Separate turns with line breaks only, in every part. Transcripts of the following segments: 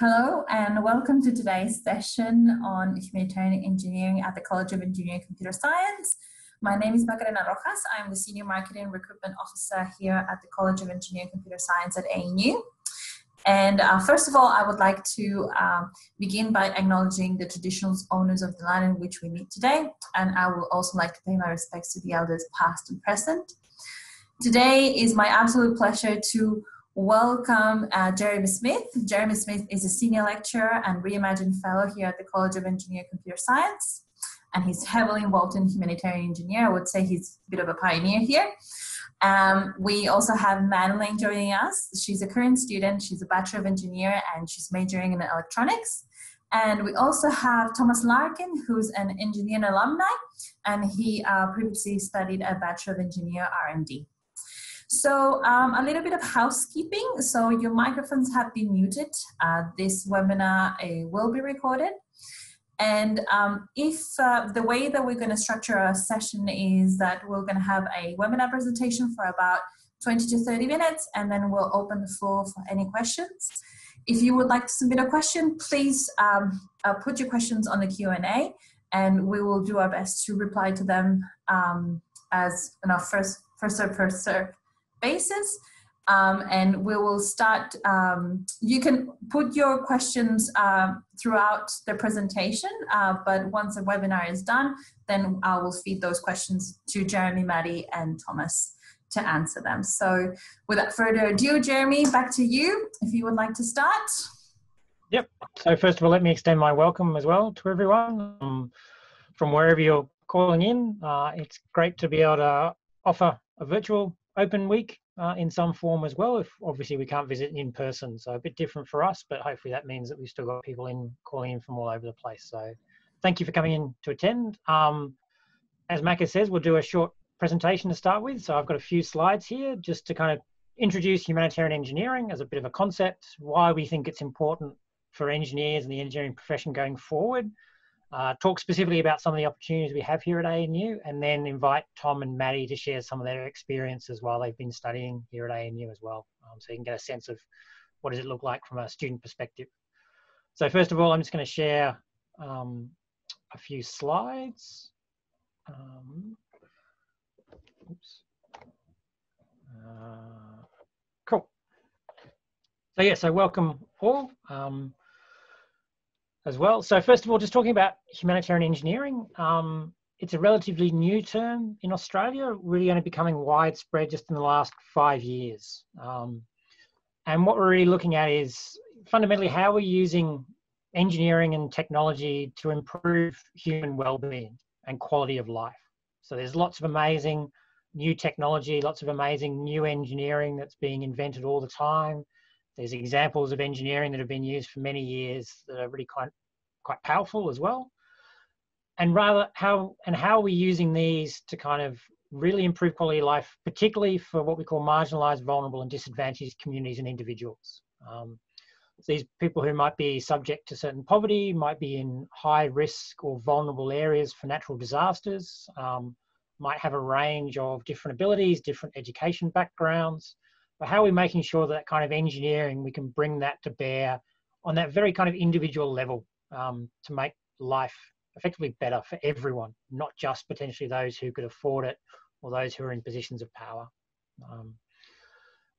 Hello and welcome to today's session on humanitarian engineering at the College of Engineering and Computer Science. My name is Macarena Rojas. I'm the Senior Marketing Recruitment Officer here at the College of Engineering and Computer Science at ANU. And uh, first of all, I would like to uh, begin by acknowledging the traditional owners of the land in which we meet today. And I would also like to pay my respects to the elders past and present. Today is my absolute pleasure to welcome uh, Jeremy Smith. Jeremy Smith is a senior lecturer and Reimagine Fellow here at the College of Engineering Computer Science. And he's heavily involved in humanitarian engineering. I would say he's a bit of a pioneer here. Um, we also have Madeleine joining us. She's a current student. She's a Bachelor of Engineer and she's majoring in electronics. And we also have Thomas Larkin, who's an engineering alumni, and he uh, previously studied a Bachelor of Engineer R&D. So um, a little bit of housekeeping. So your microphones have been muted. Uh, this webinar uh, will be recorded. And um, if uh, the way that we're going to structure our session is that we're going to have a webinar presentation for about 20 to 30 minutes, and then we'll open the floor for any questions. If you would like to submit a question, please um, uh, put your questions on the Q&A, and we will do our best to reply to them um, as you know, first, first serve, first serve basis. Um, and we will start, um, you can put your questions uh, throughout the presentation, uh, but once the webinar is done, then I will feed those questions to Jeremy, Maddie, and Thomas to answer them. So without further ado, Jeremy, back to you, if you would like to start.
Yep. So first of all, let me extend my welcome as well to everyone um, from wherever you're calling in. Uh, it's great to be able to offer a virtual open week uh, in some form as well. If obviously we can't visit in person, so a bit different for us, but hopefully that means that we've still got people in calling in from all over the place. So thank you for coming in to attend. Um, as Maka says, we'll do a short presentation to start with. So I've got a few slides here just to kind of introduce humanitarian engineering as a bit of a concept, why we think it's important for engineers and the engineering profession going forward, uh, talk specifically about some of the opportunities we have here at ANU, and then invite Tom and Maddie to share some of their experiences while they've been studying here at ANU as well, um, so you can get a sense of what does it look like from a student perspective. So first of all, I'm just going to share um, a few slides. Um, oops. Uh, cool. So yeah, so welcome all. Um, as well. So first of all, just talking about humanitarian engineering, um, it's a relatively new term in Australia, really only becoming widespread just in the last five years. Um, and what we're really looking at is fundamentally how we're using engineering and technology to improve human well-being and quality of life. So there's lots of amazing new technology, lots of amazing new engineering that's being invented all the time. There's examples of engineering that have been used for many years that are really quite, quite powerful as well. And rather how and how are we using these to kind of really improve quality of life, particularly for what we call marginalized, vulnerable and disadvantaged communities and individuals. Um, these people who might be subject to certain poverty, might be in high risk or vulnerable areas for natural disasters, um, might have a range of different abilities, different education backgrounds, but how are we making sure that kind of engineering, we can bring that to bear on that very kind of individual level um, to make life effectively better for everyone, not just potentially those who could afford it or those who are in positions of power. Um,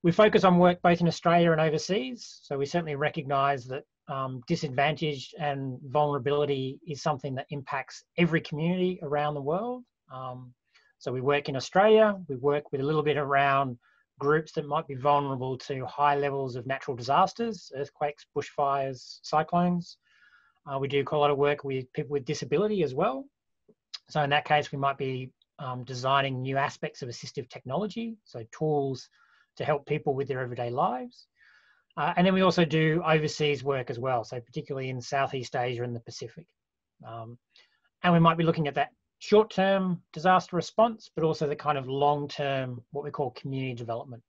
we focus on work both in Australia and overseas, so we certainly recognise that um, disadvantage and vulnerability is something that impacts every community around the world. Um, so we work in Australia, we work with a little bit around groups that might be vulnerable to high levels of natural disasters, earthquakes, bushfires, cyclones. Uh, we do quite a lot of work with people with disability as well. So in that case, we might be um, designing new aspects of assistive technology, so tools to help people with their everyday lives. Uh, and then we also do overseas work as well, so particularly in Southeast Asia and the Pacific. Um, and we might be looking at that short-term disaster response, but also the kind of long-term, what we call community development.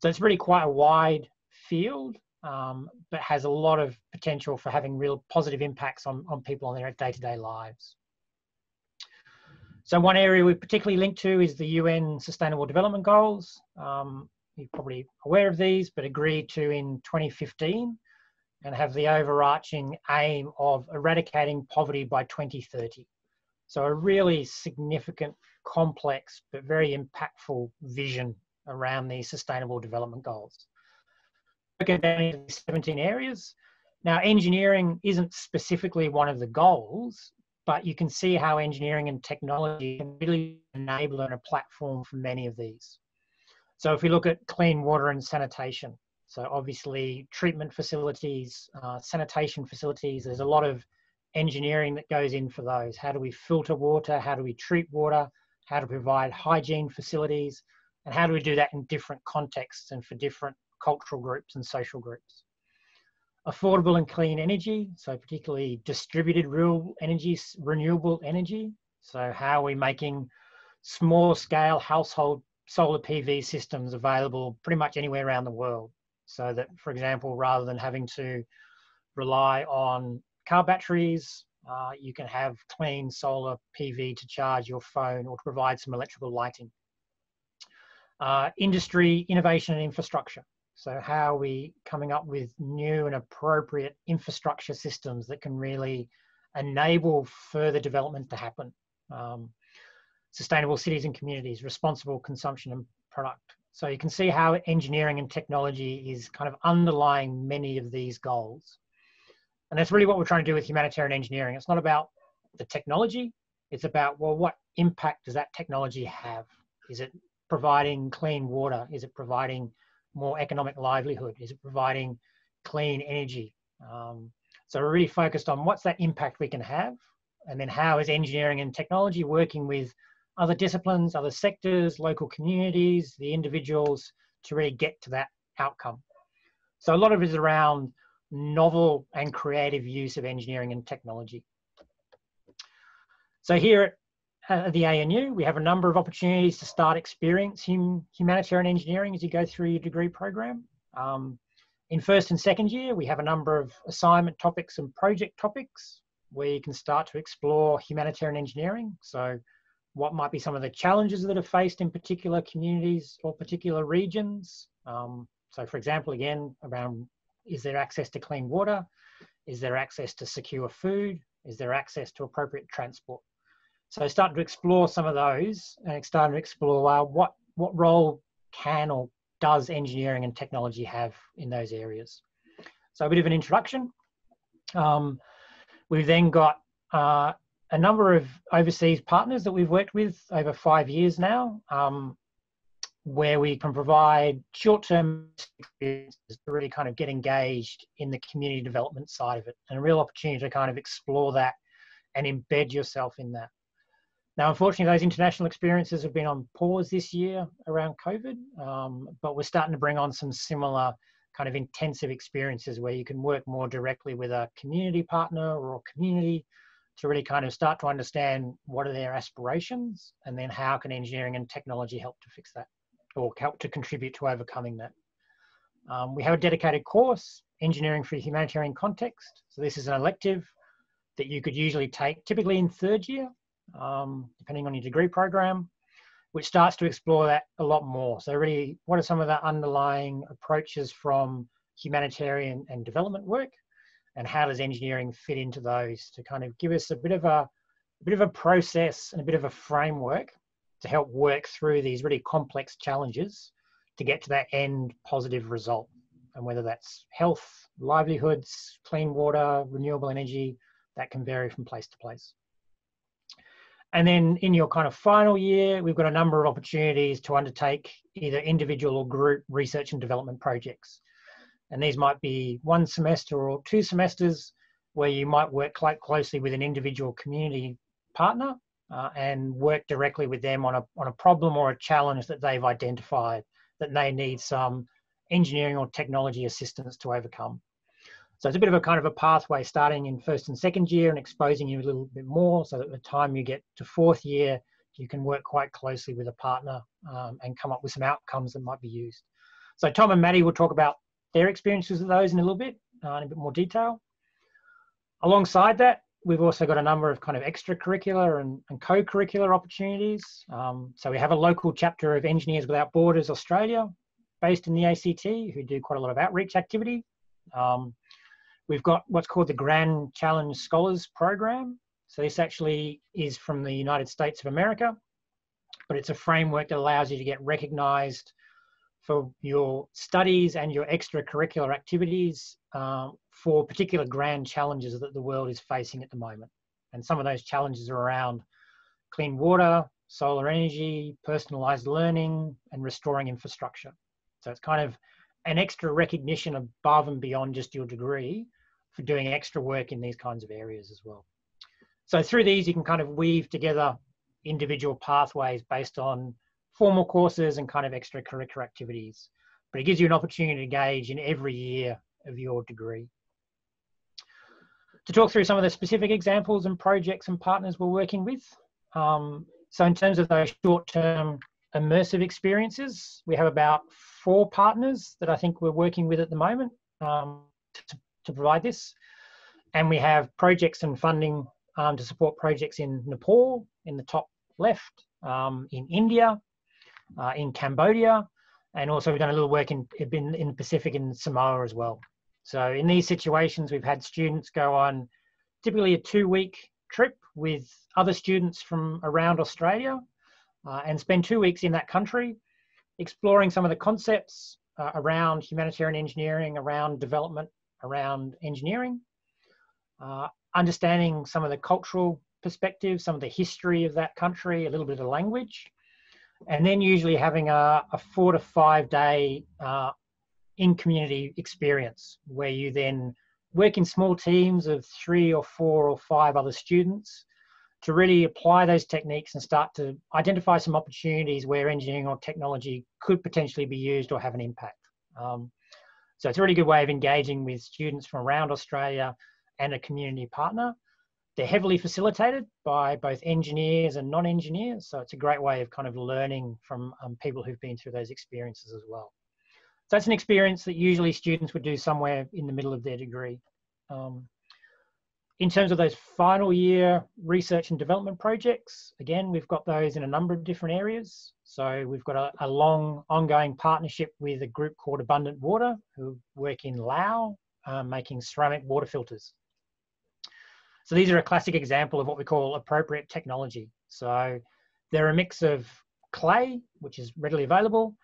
So it's really quite a wide field, um, but has a lot of potential for having real positive impacts on, on people on their day-to-day lives. So one area we particularly link to is the UN Sustainable Development Goals. Um, you're probably aware of these, but agreed to in 2015 and have the overarching aim of eradicating poverty by 2030. So a really significant, complex, but very impactful vision around these sustainable development goals. Broken down into 17 areas. Now, engineering isn't specifically one of the goals, but you can see how engineering and technology can really enable and a platform for many of these. So if we look at clean water and sanitation, so obviously treatment facilities, uh, sanitation facilities, there's a lot of engineering that goes in for those. How do we filter water? How do we treat water? How to provide hygiene facilities? And how do we do that in different contexts and for different cultural groups and social groups? affordable and clean energy, so particularly distributed real energy, renewable energy. So how are we making small scale household solar PV systems available pretty much anywhere around the world? So that, for example, rather than having to rely on car batteries, uh, you can have clean solar PV to charge your phone or to provide some electrical lighting. Uh, industry, innovation and infrastructure. So how are we coming up with new and appropriate infrastructure systems that can really enable further development to happen? Um, sustainable cities and communities, responsible consumption and product. So you can see how engineering and technology is kind of underlying many of these goals. And that's really what we're trying to do with humanitarian engineering. It's not about the technology, it's about, well, what impact does that technology have? Is it providing clean water? Is it providing more economic livelihood? Is it providing clean energy? Um, so we're really focused on what's that impact we can have, and then how is engineering and technology working with other disciplines, other sectors, local communities, the individuals to really get to that outcome. So a lot of it is around novel and creative use of engineering and technology. So here at uh, the ANU, we have a number of opportunities to start experiencing humanitarian engineering as you go through your degree program. Um, in first and second year, we have a number of assignment topics and project topics where you can start to explore humanitarian engineering. So what might be some of the challenges that are faced in particular communities or particular regions. Um, so for example, again, around is there access to clean water? Is there access to secure food? Is there access to appropriate transport? So starting to explore some of those and starting to explore uh, what, what role can or does engineering and technology have in those areas. So a bit of an introduction. Um, we've then got uh, a number of overseas partners that we've worked with over five years now, um, where we can provide short-term experiences to really kind of get engaged in the community development side of it, and a real opportunity to kind of explore that and embed yourself in that. Now, unfortunately, those international experiences have been on pause this year around COVID, um, but we're starting to bring on some similar kind of intensive experiences where you can work more directly with a community partner or a community to really kind of start to understand what are their aspirations and then how can engineering and technology help to fix that or help to contribute to overcoming that. Um, we have a dedicated course, Engineering for Humanitarian Context. So this is an elective that you could usually take typically in third year um, depending on your degree program, which starts to explore that a lot more. So really, what are some of the underlying approaches from humanitarian and development work, and how does engineering fit into those to kind of give us a bit of a, a bit of a process and a bit of a framework to help work through these really complex challenges to get to that end positive result. And whether that's health, livelihoods, clean water, renewable energy, that can vary from place to place. And then in your kind of final year, we've got a number of opportunities to undertake either individual or group research and development projects. And these might be one semester or two semesters where you might work quite closely with an individual community partner uh, and work directly with them on a, on a problem or a challenge that they've identified that they need some engineering or technology assistance to overcome. So it's a bit of a kind of a pathway starting in first and second year and exposing you a little bit more so that the time you get to fourth year, you can work quite closely with a partner um, and come up with some outcomes that might be used. So Tom and Maddie will talk about their experiences with those in a little bit, uh, in a bit more detail. Alongside that, we've also got a number of kind of extracurricular and, and co-curricular opportunities. Um, so we have a local chapter of Engineers Without Borders Australia based in the ACT who do quite a lot of outreach activity. Um, We've got what's called the Grand Challenge Scholars Program. So this actually is from the United States of America, but it's a framework that allows you to get recognized for your studies and your extracurricular activities um, for particular grand challenges that the world is facing at the moment. And some of those challenges are around clean water, solar energy, personalized learning, and restoring infrastructure. So it's kind of an extra recognition above and beyond just your degree for doing extra work in these kinds of areas as well. So through these, you can kind of weave together individual pathways based on formal courses and kind of extracurricular activities. But it gives you an opportunity to engage in every year of your degree. To talk through some of the specific examples and projects and partners we're working with. Um, so in terms of those short-term immersive experiences, we have about four partners that I think we're working with at the moment um, to, to, provide this. And we have projects and funding um, to support projects in Nepal in the top left, um, in India, uh, in Cambodia, and also we've done a little work in, in, in the Pacific in Samoa as well. So in these situations, we've had students go on typically a two-week trip with other students from around Australia uh, and spend two weeks in that country exploring some of the concepts uh, around humanitarian engineering, around development, around engineering, uh, understanding some of the cultural perspectives, some of the history of that country, a little bit of language, and then usually having a, a four to five day uh, in community experience where you then work in small teams of three or four or five other students to really apply those techniques and start to identify some opportunities where engineering or technology could potentially be used or have an impact. Um, so it's a really good way of engaging with students from around Australia and a community partner. They're heavily facilitated by both engineers and non-engineers, so it's a great way of kind of learning from um, people who've been through those experiences as well. So that's an experience that usually students would do somewhere in the middle of their degree. Um, in terms of those final year research and development projects, again, we've got those in a number of different areas. So we've got a, a long ongoing partnership with a group called Abundant Water who work in Laos, uh, making ceramic water filters. So these are a classic example of what we call appropriate technology. So they're a mix of clay, which is readily available,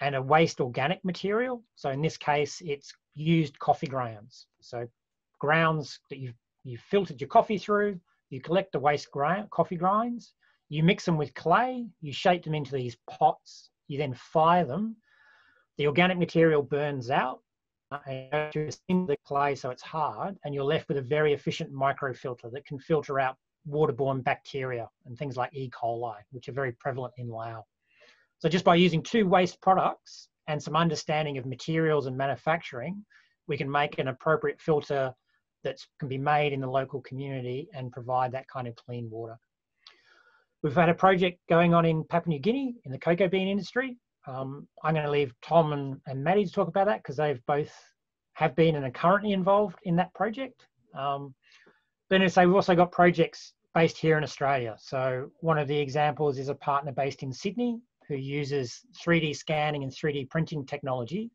and a waste organic material. So in this case, it's used coffee grounds. So grounds that you've, you've filtered your coffee through, you collect the waste grind, coffee grinds, you mix them with clay, you shape them into these pots, you then fire them. The organic material burns out and in the clay so it's hard, and you're left with a very efficient microfilter that can filter out waterborne bacteria and things like E. coli, which are very prevalent in Laos. So just by using two waste products and some understanding of materials and manufacturing, we can make an appropriate filter that can be made in the local community and provide that kind of clean water. We've had a project going on in Papua New Guinea in the cocoa bean industry. Um, I'm going to leave Tom and, and Maddie to talk about that because they've both have been and are currently involved in that project. Um, but as I say, we've also got projects based here in Australia. So one of the examples is a partner based in Sydney who uses 3D scanning and 3D printing technology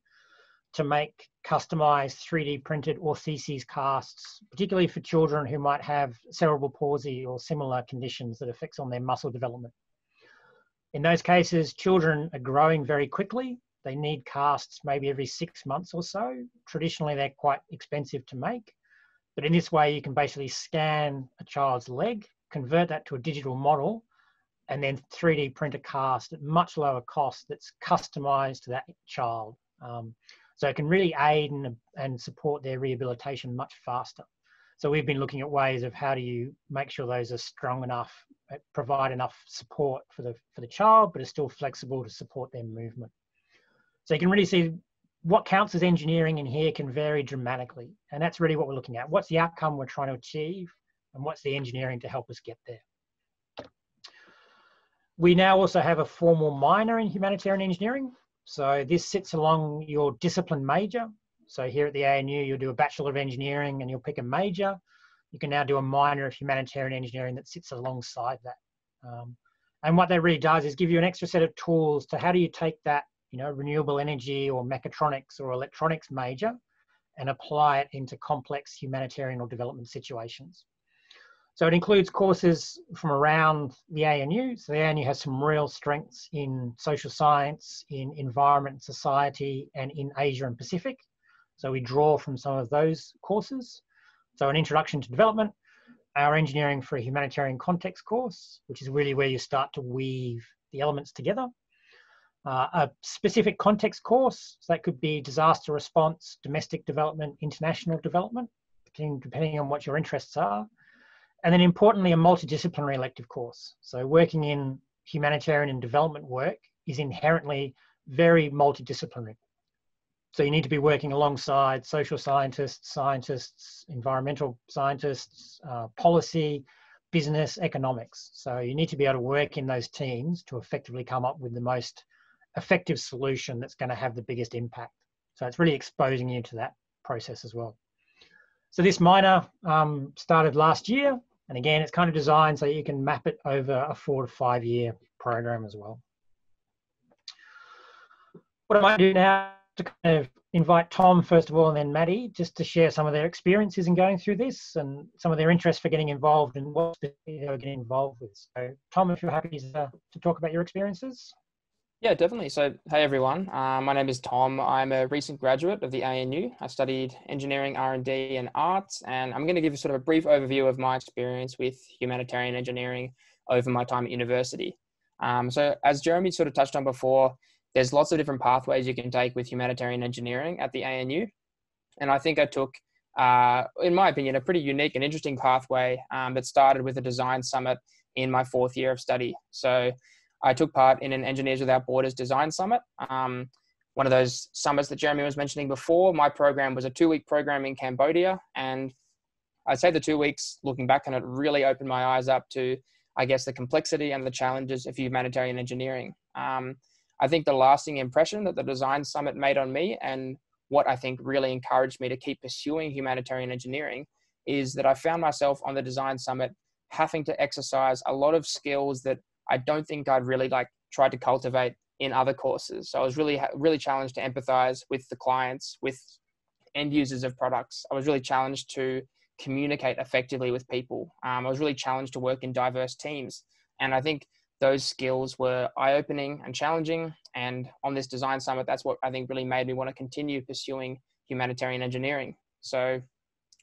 to make customized 3D printed orthoses casts, particularly for children who might have cerebral palsy or similar conditions that affects on their muscle development. In those cases, children are growing very quickly. They need casts maybe every six months or so. Traditionally, they're quite expensive to make. But in this way, you can basically scan a child's leg, convert that to a digital model, and then 3D print a cast at much lower cost that's customized to that child. Um, so it can really aid and, and support their rehabilitation much faster. So we've been looking at ways of how do you make sure those are strong enough, uh, provide enough support for the for the child, but are still flexible to support their movement. So you can really see what counts as engineering in here can vary dramatically, and that's really what we're looking at. What's the outcome we're trying to achieve, and what's the engineering to help us get there. We now also have a formal minor in humanitarian engineering. So this sits along your discipline major. So here at the ANU, you'll do a Bachelor of Engineering and you'll pick a major. You can now do a minor of humanitarian engineering that sits alongside that. Um, and what that really does is give you an extra set of tools to how do you take that, you know, renewable energy or mechatronics or electronics major and apply it into complex humanitarian or development situations. So it includes courses from around the ANU. So the ANU has some real strengths in social science, in environment and society, and in Asia and Pacific. So we draw from some of those courses. So an introduction to development, our engineering for a humanitarian context course, which is really where you start to weave the elements together. Uh, a specific context course, so that could be disaster response, domestic development, international development, depending, depending on what your interests are. And then importantly, a multidisciplinary elective course. So working in humanitarian and development work is inherently very multidisciplinary. So you need to be working alongside social scientists, scientists, environmental scientists, uh, policy, business, economics. So you need to be able to work in those teams to effectively come up with the most effective solution that's going to have the biggest impact. So it's really exposing you to that process as well. So this minor um, started last year, and again, it's kind of designed so you can map it over a four to five year program as well. What I might do now to kind of invite Tom first of all, and then Maddie, just to share some of their experiences in going through this and some of their interest for getting involved and what they're getting involved with. So, Tom, if you're happy to, to talk about your experiences.
Yeah, definitely. So, hey everyone, uh, my name is Tom. I'm a recent graduate of the ANU. I studied engineering, R&D, and arts, and I'm going to give you sort of a brief overview of my experience with humanitarian engineering over my time at university. Um, so, as Jeremy sort of touched on before, there's lots of different pathways you can take with humanitarian engineering at the ANU, and I think I took, uh, in my opinion, a pretty unique and interesting pathway um, that started with a design summit in my fourth year of study. So I took part in an Engineers Without Borders Design Summit. Um, one of those summits that Jeremy was mentioning before. My program was a two week program in Cambodia. And I'd say the two weeks, looking back on it, really opened my eyes up to, I guess, the complexity and the challenges of humanitarian engineering. Um, I think the lasting impression that the Design Summit made on me and what I think really encouraged me to keep pursuing humanitarian engineering is that I found myself on the Design Summit having to exercise a lot of skills that I don't think I'd really like tried to cultivate in other courses. So I was really really challenged to empathize with the clients, with end users of products. I was really challenged to communicate effectively with people. Um, I was really challenged to work in diverse teams, and I think those skills were eye opening and challenging. And on this design summit, that's what I think really made me want to continue pursuing humanitarian engineering. So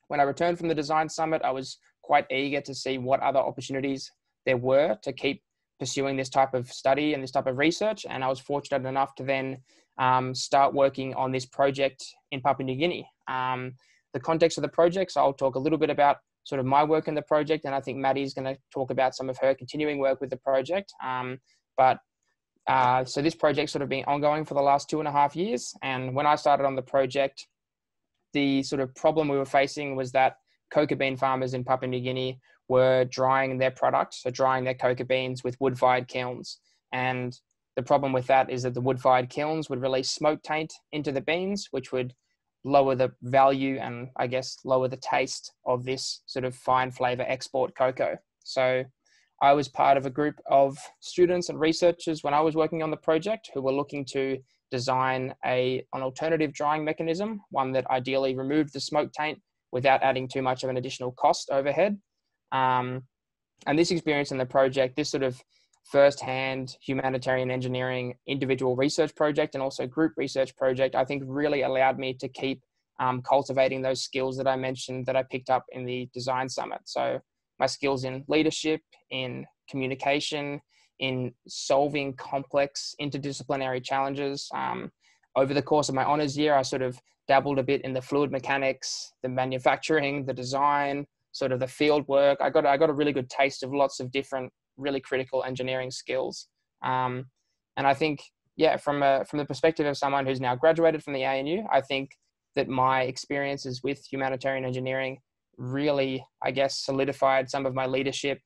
when I returned from the design summit, I was quite eager to see what other opportunities there were to keep pursuing this type of study and this type of research. And I was fortunate enough to then um, start working on this project in Papua New Guinea. Um, the context of the project, so I'll talk a little bit about sort of my work in the project, and I think Maddie's going to talk about some of her continuing work with the project. Um, but uh, so this project sort of been ongoing for the last two and a half years, and when I started on the project, the sort of problem we were facing was that cocoa bean farmers in Papua New Guinea were drying their products, so drying their cocoa beans with wood-fired kilns. And the problem with that is that the wood-fired kilns would release smoke taint into the beans, which would lower the value and I guess lower the taste of this sort of fine flavor export cocoa. So I was part of a group of students and researchers when I was working on the project who were looking to design a an alternative drying mechanism, one that ideally removed the smoke taint without adding too much of an additional cost overhead. Um, and this experience in the project, this sort of first-hand humanitarian engineering individual research project and also group research project, I think really allowed me to keep um, cultivating those skills that I mentioned that I picked up in the design summit. So my skills in leadership, in communication, in solving complex interdisciplinary challenges. Um, over the course of my honors year, I sort of dabbled a bit in the fluid mechanics, the manufacturing, the design, sort of the field work. I got I got a really good taste of lots of different really critical engineering skills. Um, and I think yeah, from a, from the perspective of someone who's now graduated from the ANU, I think that my experiences with humanitarian engineering really, I guess, solidified some of my leadership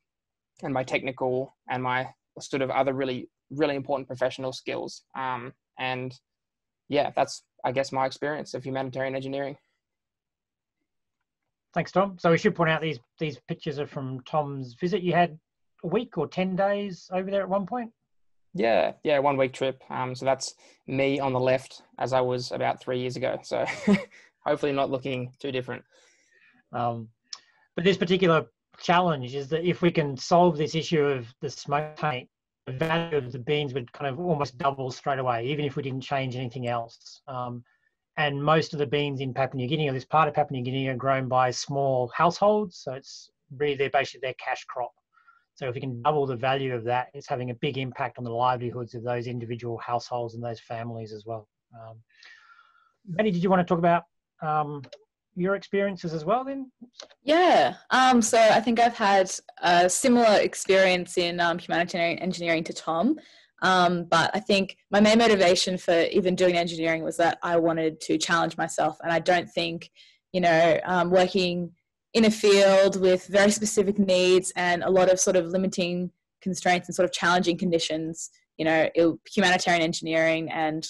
and my technical and my sort of other really really important professional skills. Um, and yeah, that's I guess my experience of humanitarian engineering.
Thanks, Tom. So we should point out these these pictures are from Tom's visit. You had a week or ten days over there at one point.
Yeah, yeah, one week trip. Um, so that's me on the left as I was about three years ago. So hopefully not looking too different.
Um, but this particular challenge is that if we can solve this issue of the smoke taint, the value of the beans would kind of almost double straight away, even if we didn't change anything else. Um, and most of the beans in Papua New Guinea or this part of Papua New Guinea are grown by small households, so it's really they're basically their cash crop. So if we can double the value of that, it's having a big impact on the livelihoods of those individual households and those families as well. Um, did you want to talk about um, your experiences as well then?
Yeah. Um, so I think I've had a similar experience in um, humanitarian engineering to Tom. Um, but I think my main motivation for even doing engineering was that I wanted to challenge myself. And I don't think, you know, um, working in a field with very specific needs and a lot of sort of limiting constraints and sort of challenging conditions, you know, it, humanitarian engineering and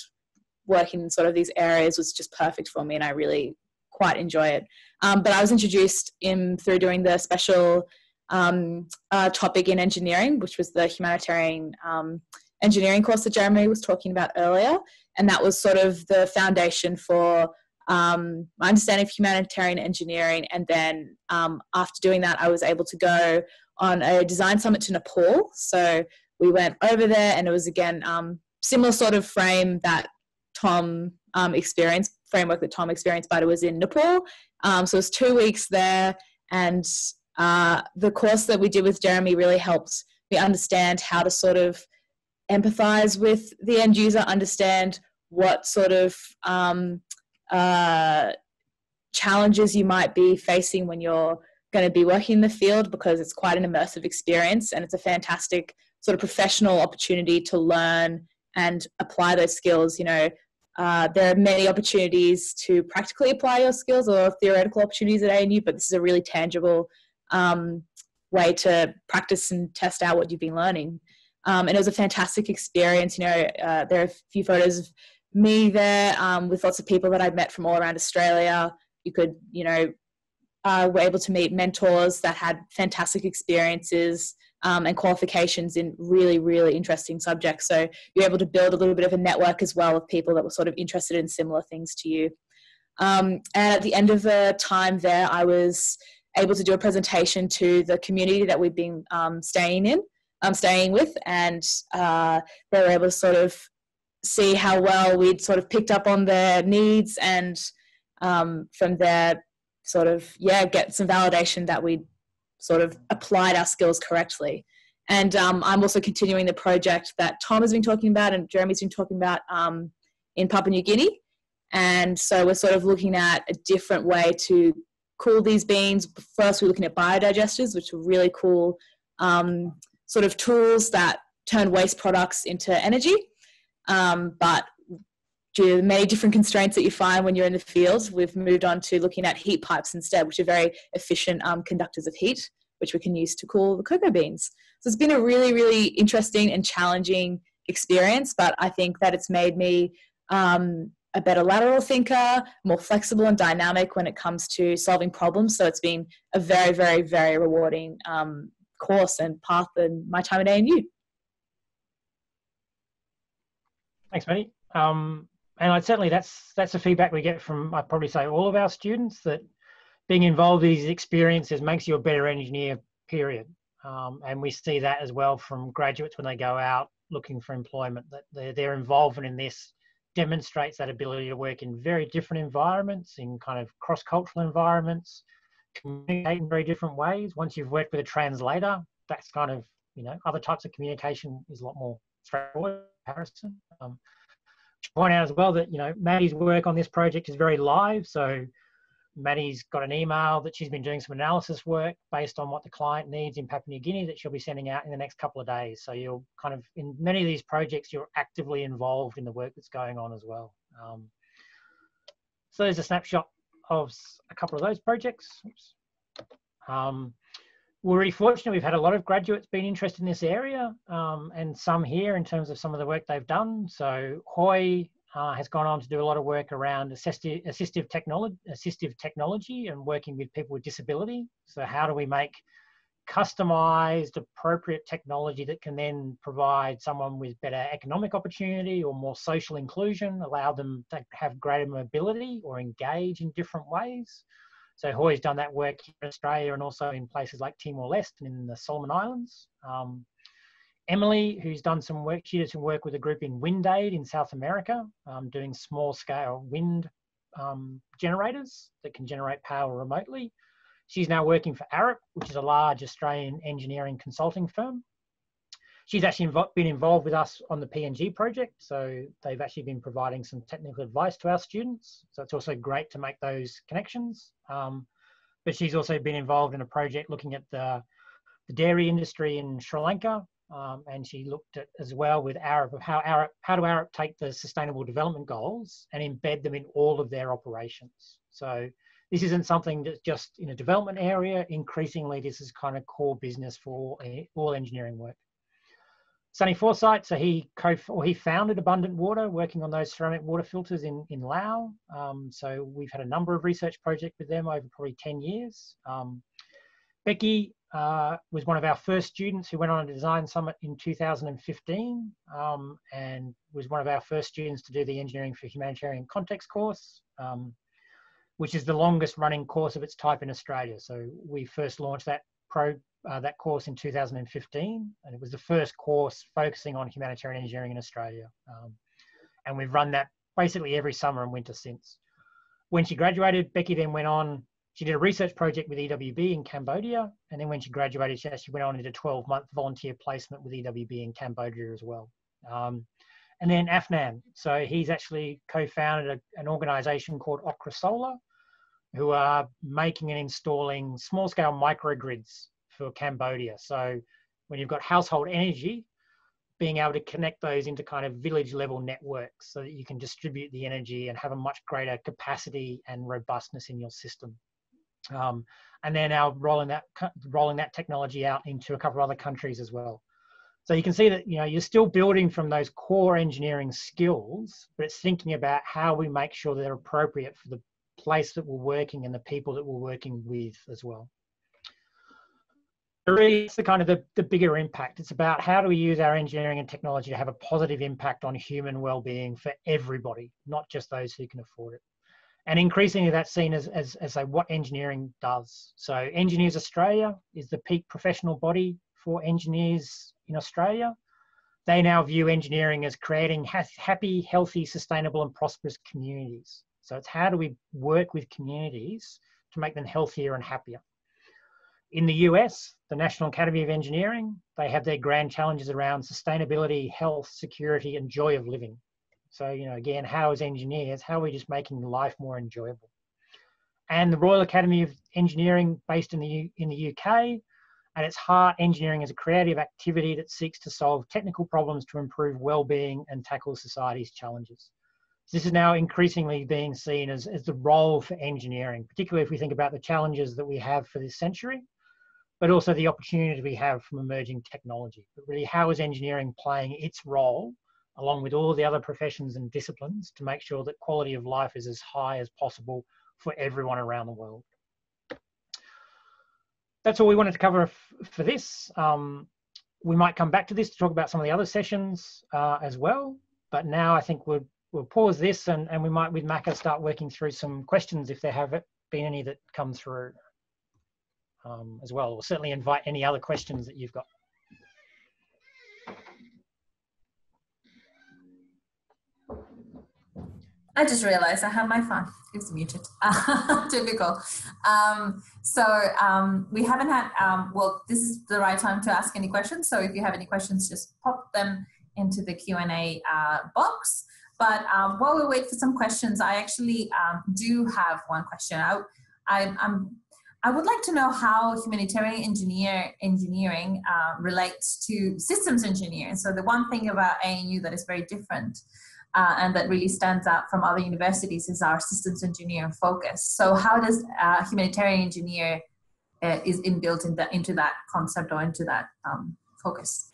working in sort of these areas was just perfect for me. And I really quite enjoy it. Um, but I was introduced in through doing the special um, uh, topic in engineering, which was the humanitarian um, engineering course that Jeremy was talking about earlier. And that was sort of the foundation for um, my understanding of humanitarian engineering. And then um, after doing that, I was able to go on a design summit to Nepal. So we went over there, and it was again um, similar sort of frame that Tom um, experienced, framework that Tom experienced, but it was in Nepal. Um, so it was two weeks there, and uh, the course that we did with Jeremy really helped me understand how to sort of empathize with the end user, understand what sort of um, uh, challenges you might be facing when you're going to be working in the field because it's quite an immersive experience and it's a fantastic sort of professional opportunity to learn and apply those skills. You know, uh, there are many opportunities to practically apply your skills or theoretical opportunities at ANU, but this is a really tangible um, way to practice and test out what you've been learning. Um, and it was a fantastic experience. You know, uh, there are a few photos of me there um, with lots of people that I'd met from all around Australia. You could, you know, uh, were able to meet mentors that had fantastic experiences um, and qualifications in really, really interesting subjects. So you're able to build a little bit of a network as well of people that were sort of interested in similar things to you. Um, and at the end of the time there, I was able to do a presentation to the community that we've been um, staying in, um, staying with, and uh, they were able to sort of see how well we'd sort of picked up on their needs and um, from there sort of yeah get some validation that we sort of applied our skills correctly. And um, i'm also continuing the project that tom has been talking about and jeremy's been talking about um, in papua new guinea. And so we're sort of looking at a different way to cool these beans. First we're looking at biodigesters which are really cool um, sort of tools that turn waste products into energy um, but due to many different constraints that you find when you're in the field, we've moved on to looking at heat pipes instead, which are very efficient um, conductors of heat, which we can use to cool the cocoa beans. So it's been a really, really interesting and challenging experience, but I think that it's made me um, a better lateral thinker, more flexible and dynamic when it comes to solving problems. So it's been a very, very, very rewarding um, course and path and my time at ANU.
Thanks, Manny. Um, and I certainly that's that's the feedback we get from I'd probably say all of our students that being involved in these experiences makes you a better engineer. Period. Um, and we see that as well from graduates when they go out looking for employment that their, their involvement in this demonstrates that ability to work in very different environments, in kind of cross-cultural environments, communicate in very different ways. Once you've worked with a translator, that's kind of you know other types of communication is a lot more straightforward comparison. Um, point out as well that you know Maddie's work on this project is very live. So Maddie's got an email that she's been doing some analysis work based on what the client needs in Papua New Guinea that she'll be sending out in the next couple of days. So you're kind of in many of these projects, you're actively involved in the work that's going on as well. Um, so there's a snapshot of a couple of those projects. Um, we're really fortunate. We've had a lot of graduates being interested in this area, um, and some here in terms of some of the work they've done. So Hoy uh, has gone on to do a lot of work around assistive, assistive technology, assistive technology, and working with people with disability. So how do we make customized, appropriate technology that can then provide someone with better economic opportunity or more social inclusion, allow them to have greater mobility or engage in different ways. So Hoy's done that work in Australia and also in places like Timor-Leste and in the Solomon Islands. Um, Emily, who's done some work, she did some work with a group in WindAid in South America, um, doing small scale wind um, generators that can generate power remotely. She's now working for Arup, which is a large Australian engineering consulting firm. She's actually been involved with us on the PNG project, so they've actually been providing some technical advice to our students. So it's also great to make those connections. Um, but she's also been involved in a project looking at the, the dairy industry in Sri Lanka, um, and she looked at as well with Arup of how Arup, how do Arup take the sustainable development goals and embed them in all of their operations. So this isn't something that's just in a development area. Increasingly, this is kind of core business for all engineering work. Sunny Forsyth, so he co or he founded Abundant Water, working on those ceramic water filters in in Laos. Um, so we've had a number of research projects with them over probably 10 years. Um, Becky uh, was one of our first students who went on a design summit in 2015 um, and was one of our first students to do the engineering for humanitarian context course. Um, which is the longest running course of its type in Australia. So we first launched that pro uh, that course in 2015, and it was the first course focusing on humanitarian engineering in Australia. Um, and we've run that basically every summer and winter since. When she graduated, Becky then went on. She did a research project with EWB in Cambodia, and then when she graduated, she actually went on into 12-month volunteer placement with EWB in Cambodia as well. Um, and then Afnan, so he's actually co-founded a, an organisation called Okra Solar, who are making and installing small scale microgrids for Cambodia. So when you've got household energy, being able to connect those into kind of village level networks so that you can distribute the energy and have a much greater capacity and robustness in your system. Um, and then now rolling that rolling that technology out into a couple of other countries as well. So you can see that you know you're still building from those core engineering skills, but it's thinking about how we make sure they're appropriate for the place that we're working and the people that we're working with as well. Really, it's the kind of the, the bigger impact. It's about how do we use our engineering and technology to have a positive impact on human well-being for everybody, not just those who can afford it. And increasingly that's seen as, as, as a, what engineering does. So Engineers Australia is the peak professional body for engineers in Australia. They now view engineering as creating happy, healthy, sustainable and prosperous communities. So it's how do we work with communities to make them healthier and happier. In the US, the National Academy of Engineering, they have their grand challenges around sustainability, health, security, and joy of living. So, you know, again, how as engineers, how are we just making life more enjoyable? And the Royal Academy of Engineering, based in the, U in the UK, at its heart, engineering is a creative activity that seeks to solve technical problems to improve well-being and tackle society's challenges this is now increasingly being seen as, as the role for engineering, particularly if we think about the challenges that we have for this century, but also the opportunity we have from emerging technology. But really, how is engineering playing its role along with all the other professions and disciplines to make sure that quality of life is as high as possible for everyone around the world? That's all we wanted to cover for this. Um, we might come back to this to talk about some of the other sessions uh, as well. But now I think we're we'll pause this and, and we might with Maka start working through some questions if there have been any that come through um, as well. We'll certainly invite any other questions that you've got.
I just realized I have my phone. It's muted. Typical. Um, so um, we haven't had, um, well, this is the right time to ask any questions. So if you have any questions, just pop them into the Q&A uh, box. But um, while we wait for some questions, I actually um, do have one question. I, I, I'm, I would like to know how humanitarian engineer engineering uh, relates to systems engineering. So the one thing about ANU that is very different uh, and that really stands out from other universities is our systems engineering focus. So how does uh, humanitarian engineer uh, is inbuilt in the, into that concept or into that um, focus?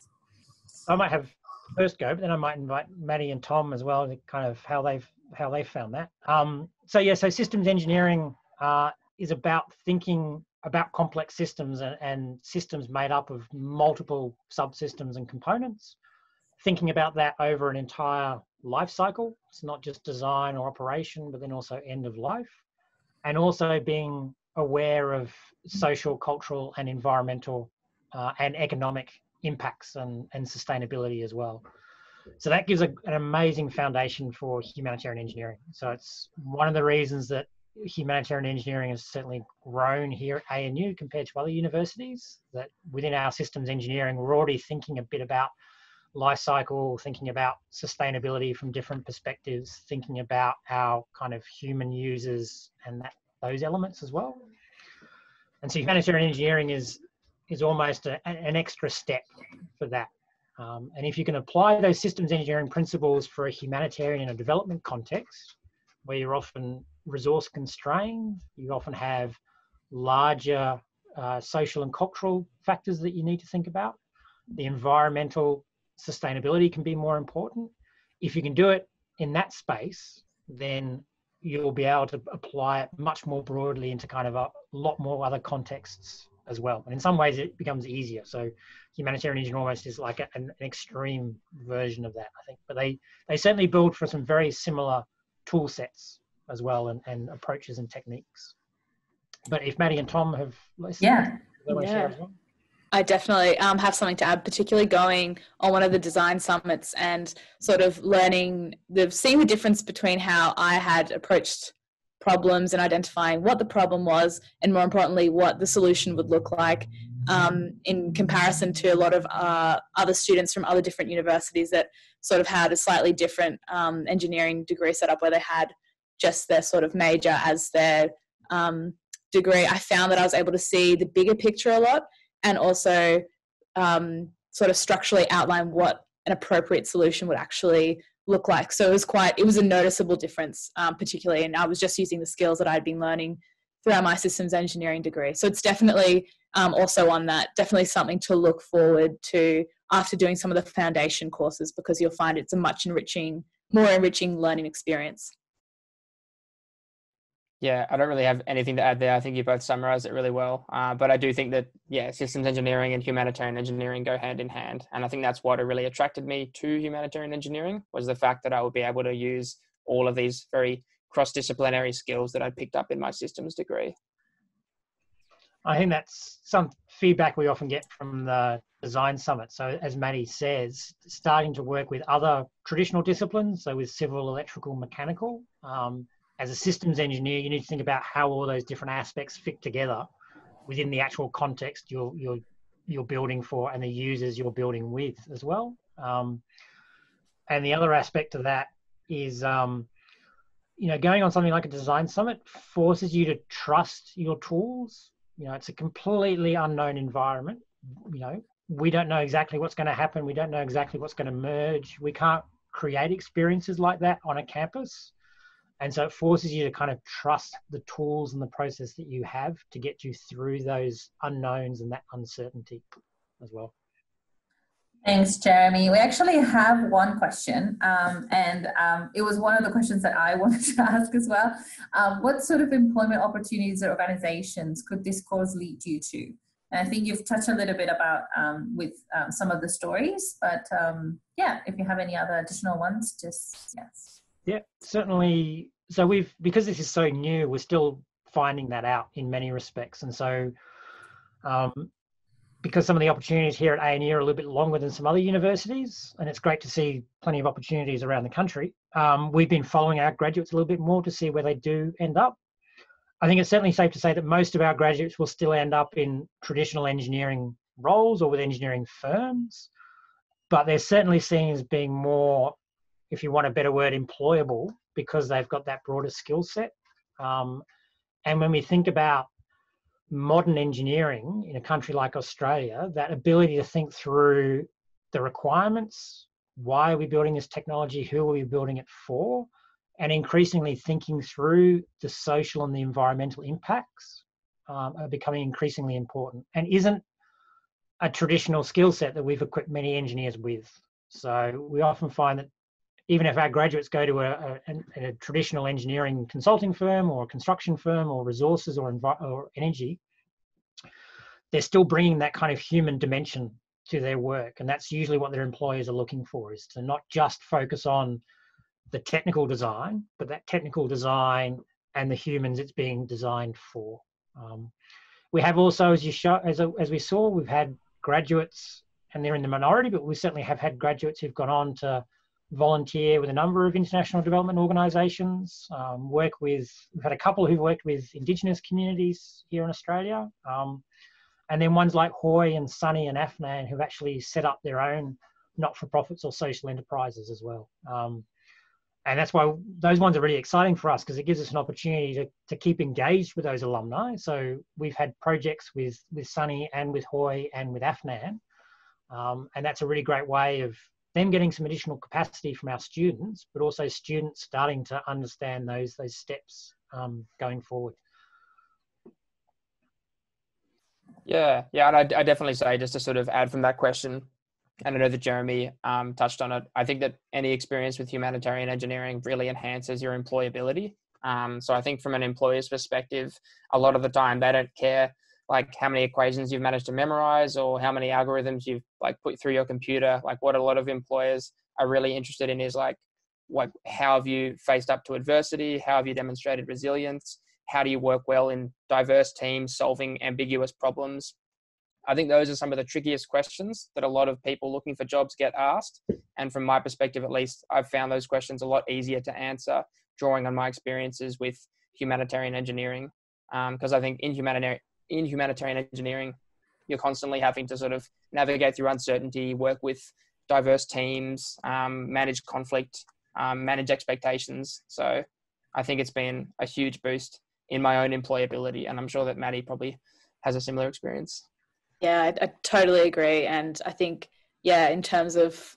I might have first go, but then I might invite Maddie and Tom as well to kind of how they've how they found that. Um, so yeah, so systems engineering uh, is about thinking about complex systems and, and systems made up of multiple subsystems and components, thinking about that over an entire life cycle. It's not just design or operation, but then also end of life. And also being aware of social, cultural, and environmental uh, and economic impacts and, and sustainability as well. So that gives a, an amazing foundation for humanitarian engineering. So it's one of the reasons that humanitarian engineering has certainly grown here at ANU compared to other universities. That within our systems engineering, we're already thinking a bit about life cycle, thinking about sustainability from different perspectives, thinking about our kind of human users and that those elements as well. And so humanitarian engineering is is almost a, an extra step for that. Um, and if you can apply those systems engineering principles for a humanitarian and a development context, where you're often resource constrained, you often have larger uh, social and cultural factors that you need to think about. The environmental sustainability can be more important. If you can do it in that space, then you'll be able to apply it much more broadly into kind of a lot more other contexts as well. And in some ways, it becomes easier. So humanitarian engineering almost is like a, an, an, extreme version of that, I think. But they they certainly build for some very similar tool sets as well and, and approaches and techniques. But if Maddie and Tom have listened,
yeah,
yeah. Well? I definitely um, have something to add, particularly going on one of the design summits and sort of learning the seeing the difference between how I had approached problems and identifying what the problem was, and more importantly, what the solution would look like um, in comparison to a lot of uh, other students from other different universities that sort of had a slightly different um, engineering degree setup where they had just their sort of major as their um, degree. I found that I was able to see the bigger picture a lot and also um, sort of structurally outline what an appropriate solution would actually look like. So it was quite, it was a noticeable difference, um, particularly, and I was just using the skills that I'd been learning throughout my systems engineering degree. So it's definitely um, also on that, definitely something to look forward to after doing some of the foundation courses because you'll find it's a much enriching, more enriching learning experience.
Yeah, I don't really have anything to add there. I think you both summarized it really well. Uh, but I do think that, yeah, systems engineering and humanitarian engineering go hand in hand. And I think that's what really attracted me to humanitarian engineering was the fact that I would be able to use all of these very cross-disciplinary skills that I picked up in my systems degree.
I think that's some feedback we often get from the design summit. So as Maddie says, starting to work with other traditional disciplines, so with civil, electrical, mechanical, um, as a systems engineer, you need to think about how all those different aspects fit together within the actual context you're you're you're building for and the users you're building with as well. Um, and the other aspect of that is, um, you know, going on something like a design summit forces you to trust your tools. You know, it's a completely unknown environment. You know, we don't know exactly what's going to happen. We don't know exactly what's going to merge. We can't create experiences like that on a campus and so it forces you to kind of trust the tools and the process that you have to get you through those unknowns and that uncertainty as well
Thanks, Jeremy. We actually have one question, um, and um, it was one of the questions that I wanted to ask as well. Um, what sort of employment opportunities or organizations could this course lead you to? And I think you've touched a little bit about um, with um, some of the stories, but um, yeah, if you have any other additional ones, just yes.
Yeah, certainly. So we've because this is so new, we're still finding that out in many respects, and so um, because some of the opportunities here at ANU are a little bit longer than some other universities, and it's great to see plenty of opportunities around the country. Um, we've been following our graduates a little bit more to see where they do end up. I think it's certainly safe to say that most of our graduates will still end up in traditional engineering roles or with engineering firms, but they're certainly seen as being more if you want a better word, employable because they've got that broader skill set. Um, and when we think about modern engineering in a country like Australia, that ability to think through the requirements, why are we building this technology, who are we building it for, and increasingly thinking through the social and the environmental impacts um, are becoming increasingly important and isn't a traditional skill set that we've equipped many engineers with. So we often find that even if our graduates go to a, a, a traditional engineering consulting firm or construction firm or resources or, envi- or energy, they're still bringing that kind of human dimension to their work. And that's usually what their employers are looking for is to not just focus on the technical design but that technical design and the humans it's being designed for. Um, we have also as you show as, as we saw we've had graduates and they're in the minority but we certainly have had graduates who've gone on to volunteer with a number of international development organisations. Um, work with we've had a couple who've worked with Indigenous communities here in Australia, um, and then ones like Hoy and Sunny and Afnan who've actually set up their own not-for-profits or social enterprises as well. Um, and that's why those ones are really exciting for us because it gives us an opportunity to, to keep engaged with those alumni. So we've had projects with with Sunny and with Hoy and with Afnan, um, and that's a really great way of them getting some additional capacity from our students, but also students starting to understand those those steps um, going forward.
Yeah, yeah, and I, I definitely say just to sort of add from that question, and I know that Jeremy um, touched on it. I think that any experience with humanitarian engineering really enhances your employability. Um, so I think from an employer's perspective, a lot of the time they don't care like how many equations you've managed to memorize or how many algorithms you've like put through your computer like what a lot of employers are really interested in is like what how have you faced up to adversity? How have you demonstrated resilience? How do you work well in diverse teams solving ambiguous problems? I think those are some of the trickiest questions that a lot of people looking for jobs get asked and from my perspective at least i've found those questions a lot easier to answer drawing on my experiences with humanitarian engineering because um, i think in humanitarian in humanitarian engineering, you're constantly having to sort of navigate through uncertainty, work with diverse teams, um, manage conflict, um, manage expectations. So I think it's been a huge boost in my own employability, and I'm sure that Maddie probably has a similar experience.
Yeah, I, I totally agree, and I think yeah, in terms of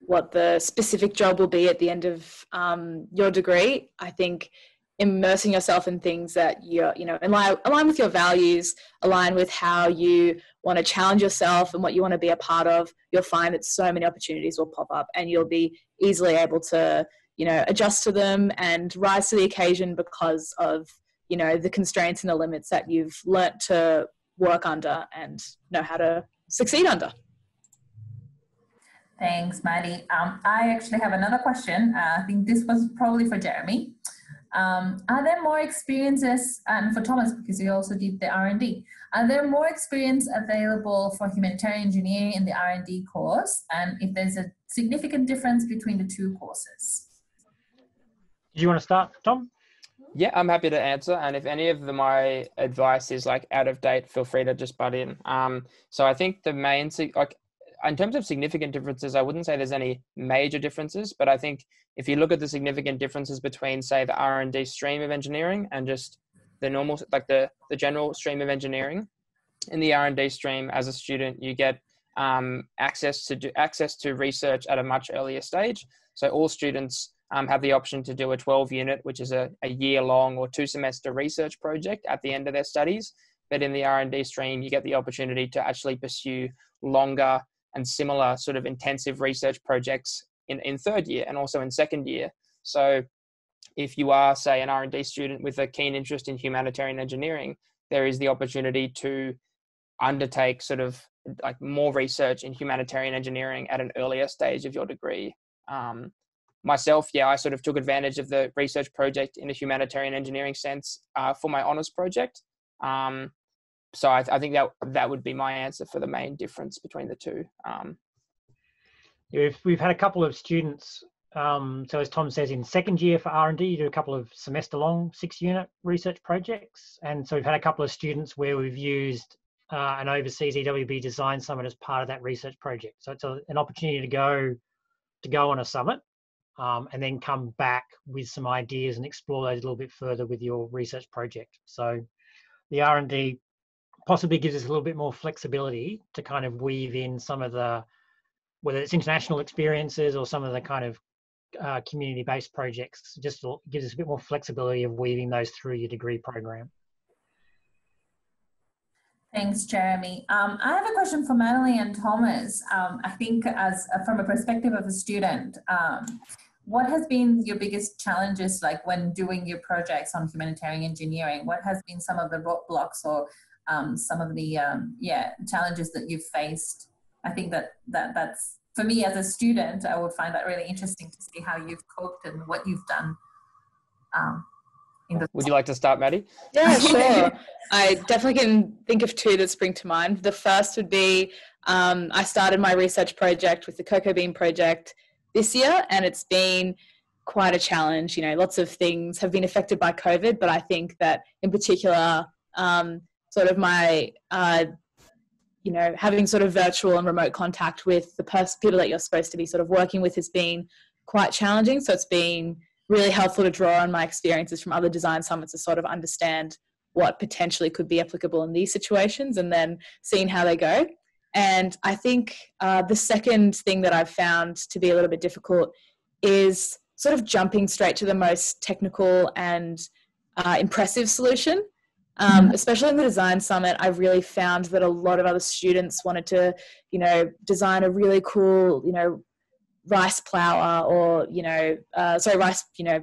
what the specific job will be at the end of um, your degree, I think immersing yourself in things that you're you know align, align with your values align with how you want to challenge yourself and what you want to be a part of you'll find that so many opportunities will pop up and you'll be easily able to you know adjust to them and rise to the occasion because of you know the constraints and the limits that you've learnt to work under and know how to succeed under
Thanks, Maddie. Um, I actually have another question. Uh, I think this was probably for Jeremy. Um, are there more experiences, and for Thomas, because you also did the R&D, are there more experience available for humanitarian engineering in the R&D course? And if there's a significant difference between the two courses?
Do you want to start, Tom?
Yeah, I'm happy to answer. And if any of the, my advice is like out of date, feel free to just butt in. Um, so I think the main, like in terms of significant differences, I wouldn't say there's any major differences, but I think if you look at the significant differences between, say, the R and D stream of engineering and just the normal, like the the general stream of engineering, in the R and D stream, as a student, you get um, access to do, access to research at a much earlier stage. So all students um, have the option to do a 12 unit, which is a, a year long or two semester research project at the end of their studies. But in the R&D stream, you get the opportunity to actually pursue longer and similar sort of intensive research projects in, in third year and also in second year. So if you are, say, an R&D student with a keen interest in humanitarian engineering, there is the opportunity to undertake sort of like more research in humanitarian engineering at an earlier stage of your degree. Um, myself, yeah, I sort of took advantage of the research project in a humanitarian engineering sense uh, for my honors project. Um, so I, I, think that that would be my answer for the main difference between the two. Um,
we've, we've had a couple of students. Um, so as Tom says, in second year for R&D, you do a couple of semester-long six-unit research projects. And so we've had a couple of students where we've used uh, an overseas EWB design summit as part of that research project. So it's a, an opportunity to go to go on a summit um, and then come back with some ideas and explore those a little bit further with your research project. So the R&D possibly gives us a little bit more flexibility to kind of weave in some of the whether it's international experiences or some of the kind of uh, community-based projects just gives us a bit more flexibility of weaving those through your degree program
Thanks, Jeremy. Um, I have a question for Madeleine and Thomas. Um, I think as uh, from a perspective of a student, um, what has been your biggest challenges like when doing your projects on humanitarian engineering? What has been some of the roadblocks or um, some of the um, yeah challenges that you've faced. I think that that that's for me as a student, I would find that really interesting to see how you've coped and what you've done. Um,
would you like to start, Maddie?
Yeah, sure. I definitely can think of two that spring to mind. The first would be um, I started my research project with the Cocoa Bean Project this year, and it's been quite a challenge. You know, lots of things have been affected by COVID, but I think that in particular, um, sort of my uh, you know having sort of virtual and remote contact with the pers- people that you're supposed to be sort of working with has been quite challenging. So it's been really helpful to draw on my experiences from other design summits to sort of understand what potentially could be applicable in these situations and then seeing how they go. And I think uh, the second thing that I've found to be a little bit difficult is sort of jumping straight to the most technical and uh, impressive solution. Um, especially in the design summit, I really found that a lot of other students wanted to, you know, design a really cool, you know, rice flour or you know uh, sorry rice you know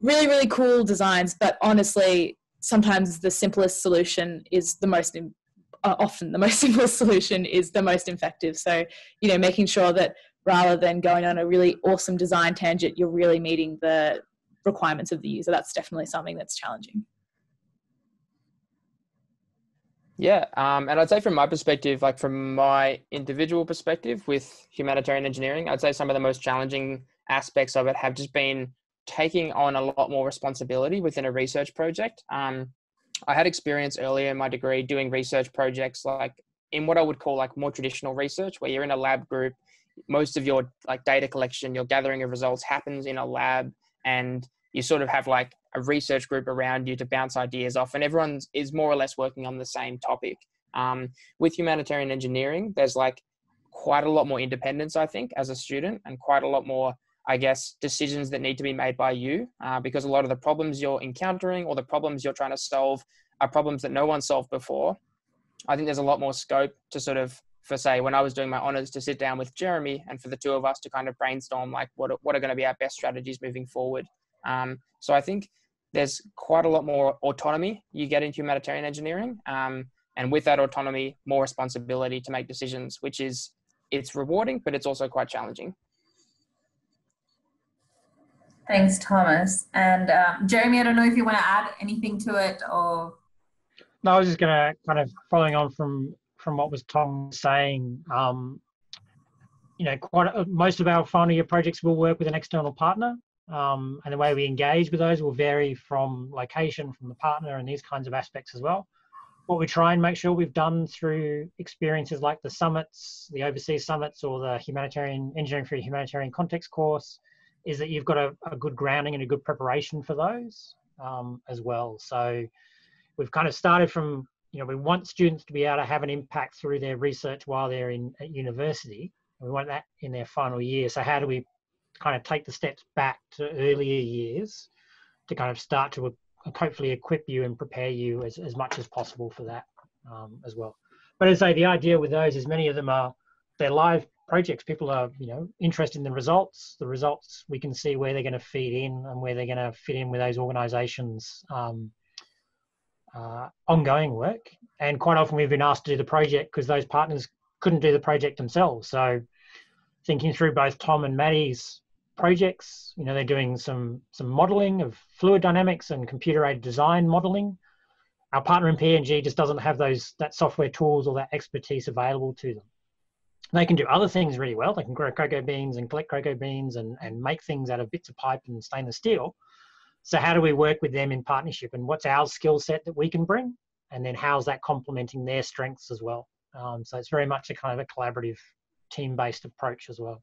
really really cool designs. But honestly sometimes the simplest solution is the most uh, often the most simplest solution is the most effective. So you know making sure that rather than going on a really awesome design tangent you're really meeting the requirements of the user. That's definitely something that's challenging
yeah, um, and I'd say from my perspective, like from my individual perspective with humanitarian engineering, I'd say some of the most challenging aspects of it have just been taking on a lot more responsibility within a research project. Um, I had experience earlier in my degree doing research projects like in what I would call like more traditional research, where you're in a lab group. Most of your like data collection, your gathering of results happens in a lab, and you sort of have like a research group around you to bounce ideas off, and everyone is more or less working on the same topic. Um, with humanitarian engineering, there's like quite a lot more independence, I think, as a student, and quite a lot more, I guess, decisions that need to be made by you uh, because a lot of the problems you're encountering or the problems you're trying to solve are problems that no one solved before. I think there's a lot more scope to sort of, for say, when I was doing my honors, to sit down with Jeremy and for the two of us to kind of brainstorm like what are, what are going to be our best strategies moving forward. Um, so I think there's quite a lot more autonomy you get in humanitarian engineering. Um, and with that autonomy, more responsibility to make decisions, which is it's rewarding, but it's also quite challenging.
Thanks, Thomas. And um, Jeremy, I don't know if you want to add anything to it or.
No, I was just going to kind of following on from from what was Tom saying. Um, you know, quite a, most of our final year projects will work with an external partner um, and the way we engage with those will vary from location, from the partner, and these kinds of aspects as well. What we try and make sure we've done through experiences like the summits, the overseas summits, or the humanitarian engineering for humanitarian context course, is that you've got a, a good grounding and a good preparation for those um, as well. So we've kind of started from you know we want students to be able to have an impact through their research while they're in at university. We want that in their final year. So how do we kind of take the steps back to earlier years to kind of start to uh, hopefully equip you and prepare you as, as much as possible for that um, as well. But as I say, the idea with those is many of them are they're live projects. People are you know interested in the results. The results we can see where they're going to feed in and where they're going to fit in with those organisations. Um, uh, ongoing work, and quite often we've been asked to do the project because those partners couldn't do the project themselves. So, thinking through both Tom and Maddie's projects. You know, they're doing some some modeling of fluid dynamics and computer aided design modeling. Our partner in PNG just doesn't have those that software tools or that expertise available to them. They can do other things really well. They can grow cocoa beans and collect cocoa beans and, and make things out of bits of pipe and stainless steel. So how do we work with them in partnership and what's our skill set that we can bring? And then how's that complementing their strengths as well? Um, so it's very much a kind of a collaborative team-based approach as well.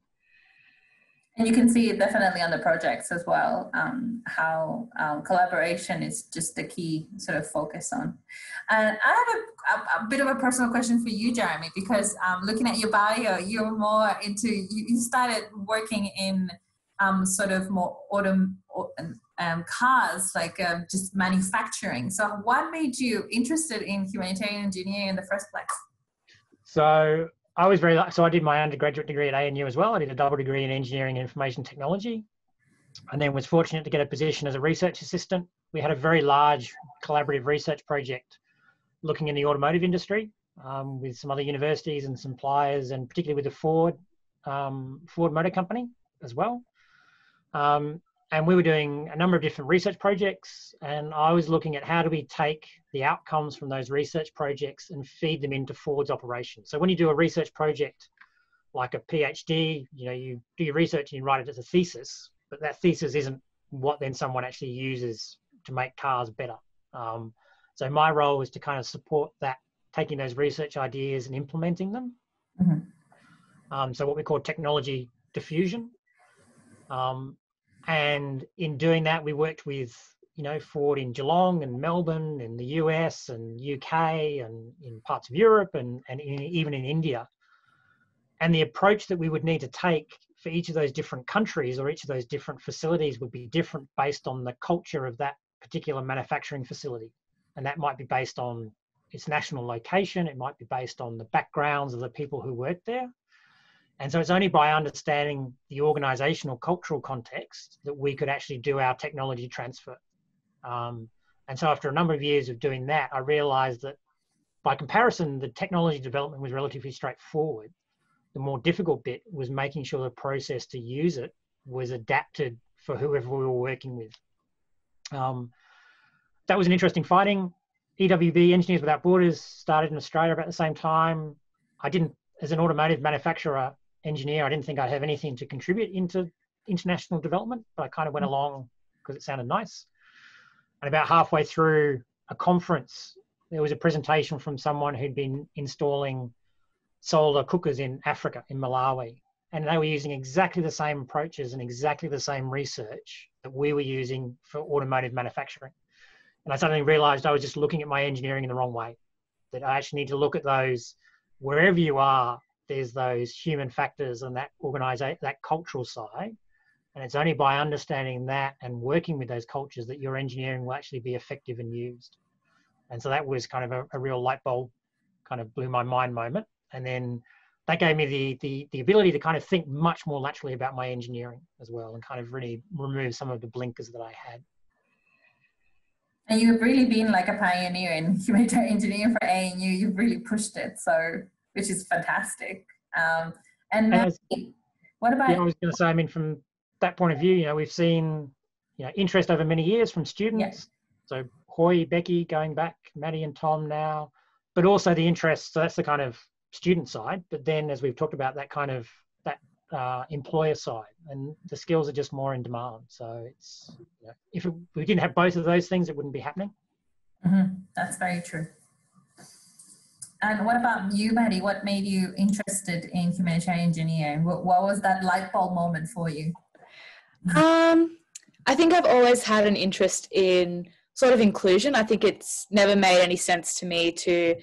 And you can see it definitely on the projects as well, um, how um, collaboration is just the key sort of focus on. And I have a, a, a bit of a personal question for you, Jeremy, because um, looking at your bio, you're more into, you, you started working in um, sort of more autumn, um, cars, like um, just manufacturing. So what made you interested in humanitarian engineering in the first place?
So I was very so I did my undergraduate degree at ANU as well. I did a double degree in engineering and information technology, and then was fortunate to get a position as a research assistant. We had a very large collaborative research project looking in the automotive industry um, with some other universities and suppliers, and particularly with the Ford um, Ford Motor Company as well. Um, and we were doing a number of different research projects, and I was looking at how do we take the outcomes from those research projects and feed them into Ford's operations. So when you do a research project like a PhD, you know, you do your research and you write it as a thesis, but that thesis isn't what then someone actually uses to make cars better. Um, so my role was to kind of support that, taking those research ideas and implementing them. Mm-hmm. Um, so what we call technology diffusion. Um, and in doing that, we worked with you know Ford in Geelong and Melbourne in the US and UK and in parts of Europe and and in, even in India. And the approach that we would need to take for each of those different countries or each of those different facilities would be different based on the culture of that particular manufacturing facility. And that might be based on its national location, it might be based on the backgrounds of the people who work there. And so it's only by understanding the organizational cultural context that we could actually do our technology transfer. Um, and so after a number of years of doing that, I realized that by comparison, the technology development was relatively straightforward. The more difficult bit was making sure the process to use it was adapted for whoever we were working with. Um, that was an interesting finding. EWB, Engineers Without Borders, started in Australia about the same time. I didn't, as an automotive manufacturer, engineer, I didn't think I'd have anything to contribute into international development, but I kind of went mm. along because it sounded nice. And about halfway through a conference, there was a presentation from someone who'd been installing solar cookers in Africa, in Malawi. And they were using exactly the same approaches and exactly the same research that we were using for automotive manufacturing. And I suddenly realized I was just looking at my engineering in the wrong way, that I actually need to look at those wherever you are there's those human factors and that organization, that cultural side. And it's only by understanding that and working with those cultures that your engineering will actually be effective and used. And so that was kind of a, a real light bulb, kind of blew my mind moment. And then that gave me the, the the ability to kind of think much more laterally about my engineering as well, and kind of really remove some of the blinkers that I had.
And you've really been like a pioneer in humanitarian engineering for ANU. You've really pushed it. So which is fantastic. Um, and As, what about?
Yeah, I was going to say. I mean, from that point of view, you know, we've seen you know interest over many years from students. Yes. So Hoy, Becky, going back, Maddie and Tom now, but also the interest. So that's the kind of student side. But then, as we've talked about, that kind of that uh, employer side, and the skills are just more in demand. So it's you know, if we didn't have both of those things, it wouldn't be happening.
Mm-hmm. That's very true. And what about you, Maddie? What made you interested in humanitarian engineering? What, what was that light bulb moment for you?
Um, I think I've always had an interest in sort of inclusion. I think it's never made any sense to me to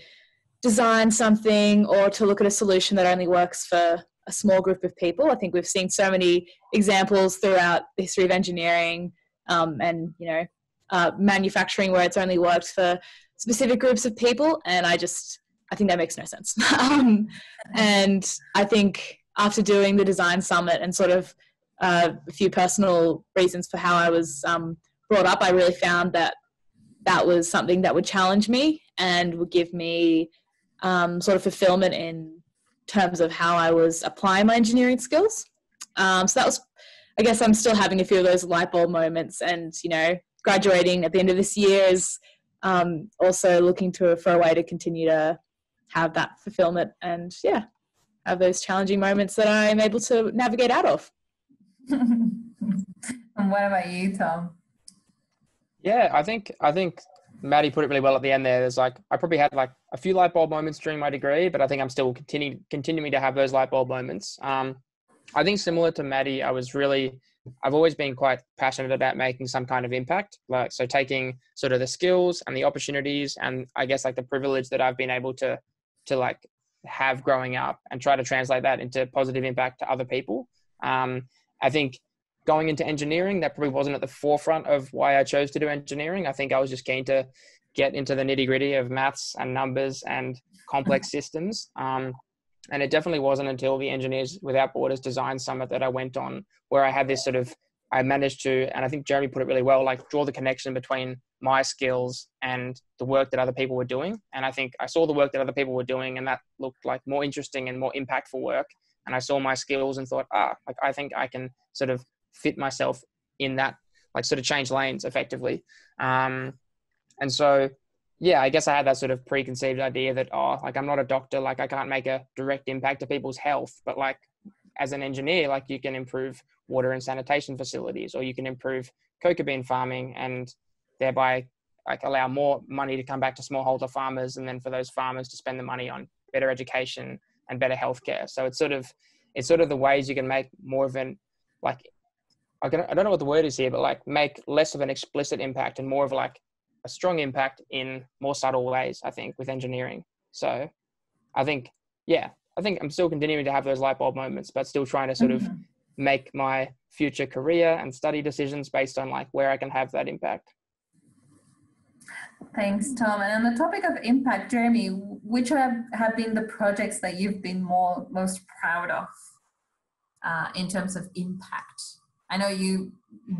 design something or to look at a solution that only works for a small group of people. I think we've seen so many examples throughout the history of engineering um, and you know uh, manufacturing where it's only worked for specific groups of people. And I just I think that makes no sense. um, and I think after doing the design summit and sort of uh, a few personal reasons for how I was um, brought up, I really found that that was something that would challenge me and would give me um, sort of fulfillment in terms of how I was applying my engineering skills. Um, so that was, I guess, I'm still having a few of those light bulb moments, and you know, graduating at the end of this year is um, also looking to for a way to continue to have that fulfillment and yeah have those challenging moments that i'm able to navigate out of.
And what about you tom?
Yeah i think i think maddie put it really well at the end there. There's like i probably had like a few light bulb moments during my degree but i think i'm still continuing continuing to have those light bulb moments. Um, i think similar to maddie i was really I've always been quite passionate about making some kind of impact. Like so taking sort of the skills and the opportunities and I guess like the privilege that I've been able to to like have growing up and try to translate that into positive impact to other people. Um, I think going into engineering, that probably wasn't at the forefront of why I chose to do engineering. I think I was just keen to get into the nitty gritty of maths and numbers and complex systems. Um, and it definitely wasn't until the Engineers Without Borders Design Summit that I went on where I had this sort of, I managed to, and I think Jeremy put it really well, like draw the connection between my skills and the work that other people were doing. And I think I saw the work that other people were doing, and that looked like more interesting and more impactful work. And I saw my skills and thought, ah, like I think I can sort of fit myself in that, like sort of change lanes effectively. Um, and so, yeah, I guess I had that sort of preconceived idea that oh, like I'm not a doctor, like I can't make a direct impact to people's health, but like as an engineer, like you can improve water and sanitation facilities, or you can improve cocoa bean farming and thereby like allow more money to come back to smallholder farmers and then for those farmers to spend the money on better education and better healthcare. So it's sort of it's sort of the ways you can make more of an like I don't, I don't know what the word is here, but like make less of an explicit impact and more of like a strong impact in more subtle ways, I think, with engineering. So I think, yeah, I think I'm still continuing to have those light bulb moments, but still trying to sort mm-hmm. of make my future career and study decisions based on like where I can have that impact.
Thanks, Tom. And on the topic of impact, Jeremy, which have, have been the projects that you've been more most proud of uh, in terms of impact? I know you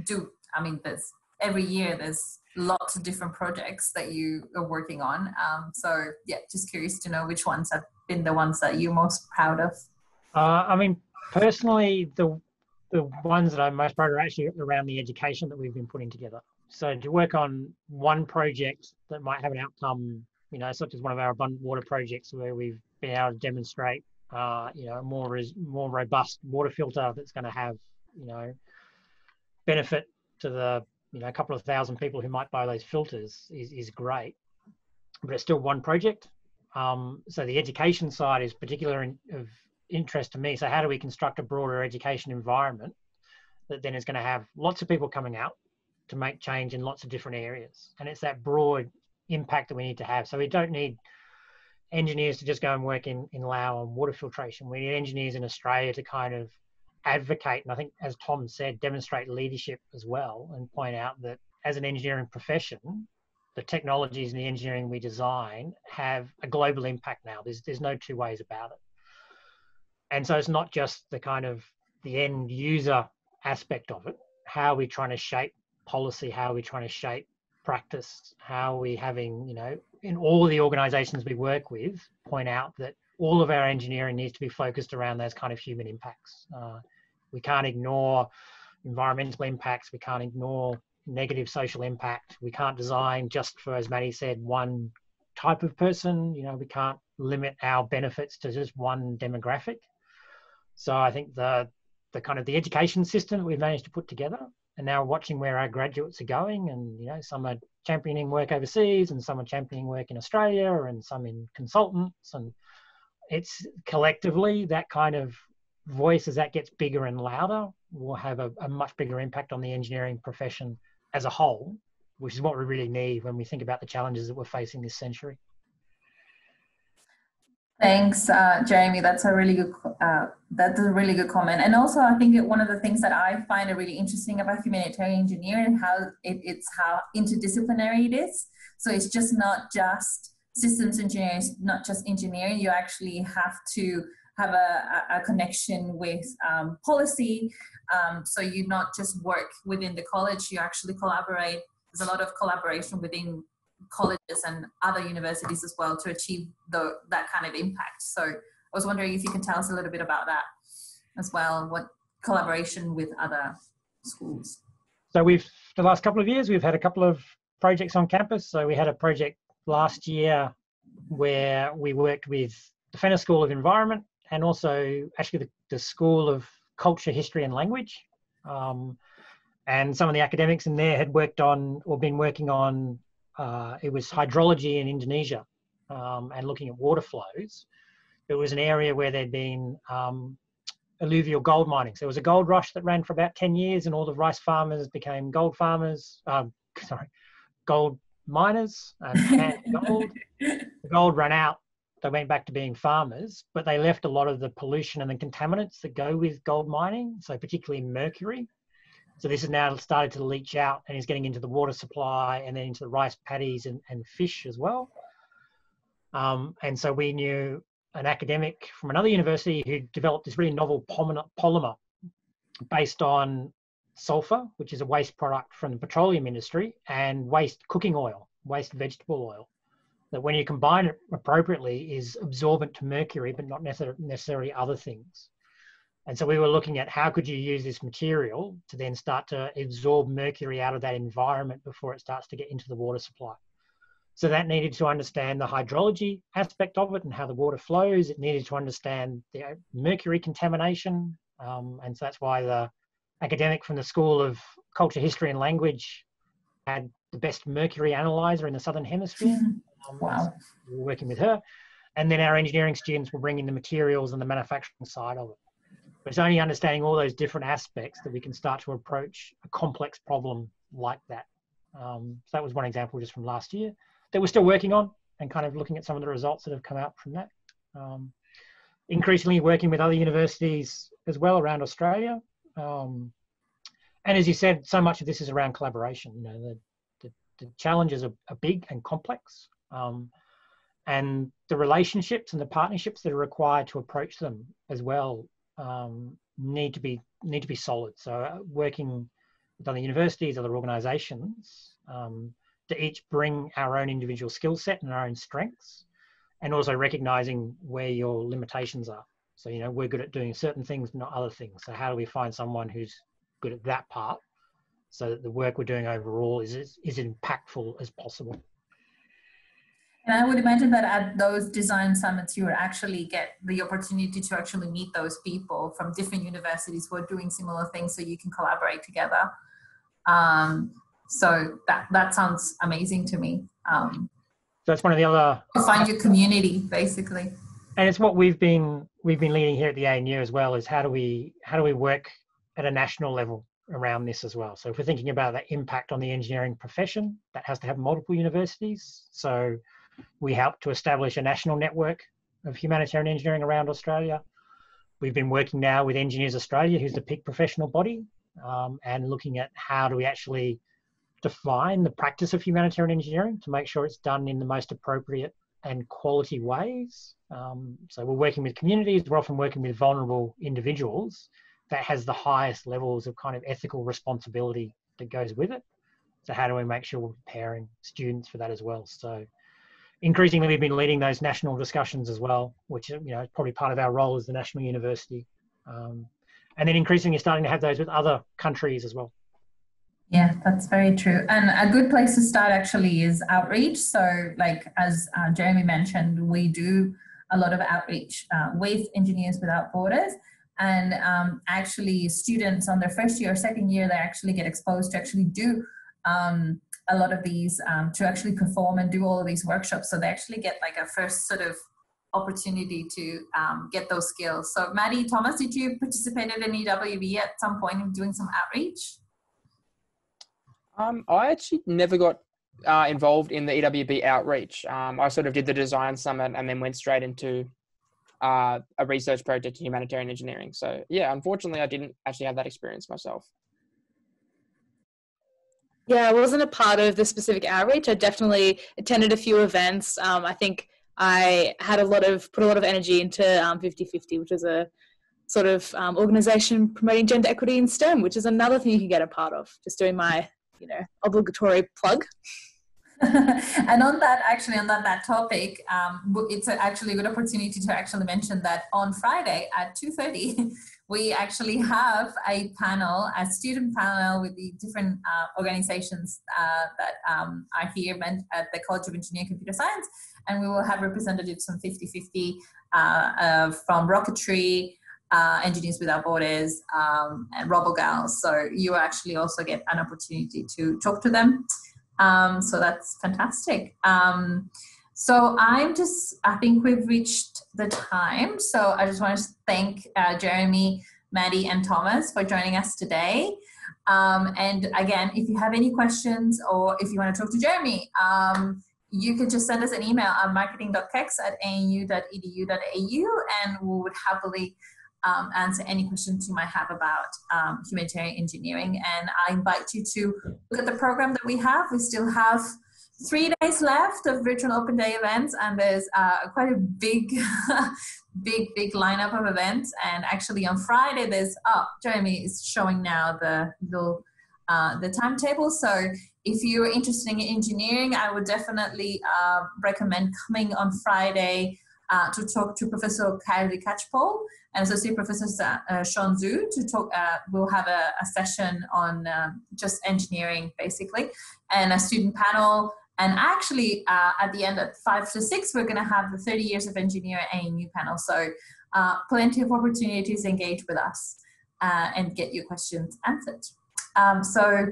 do. I mean, there's every year there's lots of different projects that you are working on. Um, so yeah, just curious to know which ones have been the ones that you're most proud of.
Uh, I mean, personally, the the ones that I'm most proud of are actually around the education that we've been putting together. So to work on one project that might have an outcome, you know, such as one of our abundant water projects where we've been able to demonstrate, uh, you know, a more res- more robust water filter that's going to have, you know, benefit to the, you know, a couple of thousand people who might buy those filters is, is great. But it's still one project. Um, so the education side is particular in, of interest to me. So how do we construct a broader education environment that then is going to have lots of people coming out to make change in lots of different areas. And it's that broad impact that we need to have. So we don't need engineers to just go and work in, in Laos on water filtration. We need engineers in Australia to kind of advocate and I think as Tom said, demonstrate leadership as well and point out that as an engineering profession, the technologies and the engineering we design have a global impact now. There's there's no two ways about it. And so it's not just the kind of the end user aspect of it. How are we trying to shape policy, how are we trying to shape practice, how are we having, you know, in all the organizations we work with, point out that all of our engineering needs to be focused around those kind of human impacts. Uh, we can't ignore environmental impacts, we can't ignore negative social impact. We can't design just for, as Maddie said, one type of person. You know, we can't limit our benefits to just one demographic. So I think the the kind of the education system that we've managed to put together and now watching where our graduates are going and you know some are championing work overseas and some are championing work in australia and some in consultants and it's collectively that kind of voice as that gets bigger and louder will have a, a much bigger impact on the engineering profession as a whole which is what we really need when we think about the challenges that we're facing this century
Thanks, uh, Jeremy. That's a really good. Uh, that's a really good comment. And also, I think one of the things that I find really interesting about humanitarian engineering how it, it's how interdisciplinary it is. So it's just not just systems engineering, not just engineering. You actually have to have a, a connection with um, policy. Um, so you not just work within the college. You actually collaborate. There's a lot of collaboration within colleges and other universities as well to achieve the, that kind of impact. So I was wondering if you can tell us a little bit about that as well, what collaboration with other schools.
So we've, the last couple of years, we've had a couple of projects on campus. So we had a project last year where we worked with the Fenner School of Environment and also actually the, the School of Culture, History and Language. Um, and some of the academics in there had worked on or been working on uh, it was hydrology in Indonesia um, and looking at water flows. It was an area where there'd been um, alluvial gold mining. So it was a gold rush that ran for about 10 years, and all the rice farmers became gold farmers, um, sorry, gold miners and gold. the gold ran out. They went back to being farmers, but they left a lot of the pollution and the contaminants that go with gold mining, so particularly mercury. So this has now started to leach out and is getting into the water supply and then into the rice paddies and, and fish as well. Um, and so we knew an academic from another university who developed this really novel polymer based on sulfur, which is a waste product from the petroleum industry, and waste cooking oil, waste vegetable oil. That when you combine it appropriately is absorbent to mercury, but not necessarily other things. And so we were looking at how could you use this material to then start to absorb mercury out of that environment before it starts to get into the water supply. So that needed to understand the hydrology aspect of it and how the water flows. It needed to understand the mercury contamination. Um, and so that's why the academic from the School of Culture, History and Language had the best mercury analyzer in the Southern Hemisphere.
Um, wow.
we were working with her. And then our engineering students were bringing the materials and the manufacturing side of it. But it's only understanding all those different aspects that we can start to approach a complex problem like that. Um, so that was one example just from last year that we're still working on and kind of looking at some of the results that have come out from that. Um, increasingly working with other universities as well around Australia. Um, and as you said, so much of this is around collaboration. You know, the, the, the challenges are, are, big and complex. Um, and the relationships and the partnerships that are required to approach them as well um, need to be need to be solid. So uh, working with other universities, other organisations, um, to each bring our own individual skill set and our own strengths, and also recognizing where your limitations are. So, you know, we're good at doing certain things, not other things. So, how do we find someone who's good at that part so that the work we're doing overall is as, is impactful as possible?
And I would imagine that at those design summits, you would actually get the opportunity to actually meet those people from different universities who are doing similar things so you can collaborate together. Um, so that that sounds amazing to me. Um,
so that's one of the other.
To find your community, basically.
And it's what we've been we've been leading here at the ANU as well. Is how do we how do we work at a national level around this as well? So if we're thinking about the impact on the engineering profession, that has to have multiple universities. So we help to establish a national network of humanitarian engineering around Australia. We've been working now with Engineers Australia, who's the peak professional body, um, and looking at how do we actually define the practice of humanitarian engineering to make sure it's done in the most appropriate and quality ways. Um, so we're working with communities, we're often working with vulnerable individuals that has the highest levels of kind of ethical responsibility that goes with it. So how do we make sure we're preparing students for that as well? So increasingly we've been leading those national discussions as well, which you know is probably part of our role as the national university. Um, and then increasingly starting to have those with other countries as well.
Yeah, that's very true. And a good place to start actually is outreach. So, like as uh, Jeremy mentioned, we do a lot of outreach uh, with Engineers Without Borders. And um, actually, students on their first year or second year, they actually get exposed to actually do um, a lot of these, um, to actually perform and do all of these workshops. So, they actually get like a first sort of opportunity to um, get those skills. So, Maddie, Thomas, did you participate in EWB at some point in doing some outreach?
Um, I actually never got uh, involved in the EWB outreach. Um, I sort of did the design summit and then went straight into uh, a research project in humanitarian engineering. So yeah, unfortunately, I didn't actually have that experience myself.
Yeah, I wasn't a part of the specific outreach. I definitely attended a few events. Um, I think I had a lot of put a lot of energy into um, 50/50, which is a sort of um, organization promoting gender equity in STEM, which is another thing you can get a part of. Just doing my you know obligatory plug
and on that actually on that, that topic um, it's actually a good opportunity to actually mention that on friday at 2.30 we actually have a panel a student panel with the different uh, organizations uh, that um, are here at the college of engineering computer science and we will have representatives from 50-50 uh, uh, from rocketry uh, Engineers Without Borders, um, and RoboGals. So you actually also get an opportunity to talk to them. Um, so that's fantastic. Um, so I'm just, I think we've reached the time. So I just want to thank uh, Jeremy, Maddie, and Thomas for joining us today. Um, and again, if you have any questions or if you want to talk to Jeremy, um, you can just send us an email at marketing.cecs at anu.edu.au and we would happily um, answer any questions you might have about um, humanitarian engineering. And I invite you to look at the program that we have. We still have three days left of virtual open day events, and there's uh, quite a big, big, big lineup of events. And actually on Friday, there's, oh, Jeremy is showing now the little, uh, the timetable. So if you're interested in engineering, I would definitely uh, recommend coming on Friday uh, to talk to Professor Kylie Catchpole and Associate Professor uh, Sean Zhu to talk. Uh, we'll have a, a session on um, just engineering, basically, and a student panel. And actually, uh, at the end at five to six, we're going to have the 30 years of engineering ANU panel. So, uh, plenty of opportunities to engage with us uh, and get your questions answered. Um, so,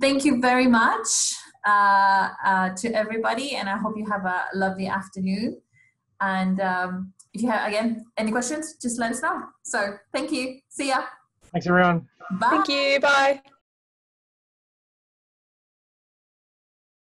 thank you very much to everybody, and I hope you have a lovely afternoon. And um, if you have, again, any questions, just let us know. So thank you. See ya.
Thanks, everyone.
Bye.
Thank you. Bye.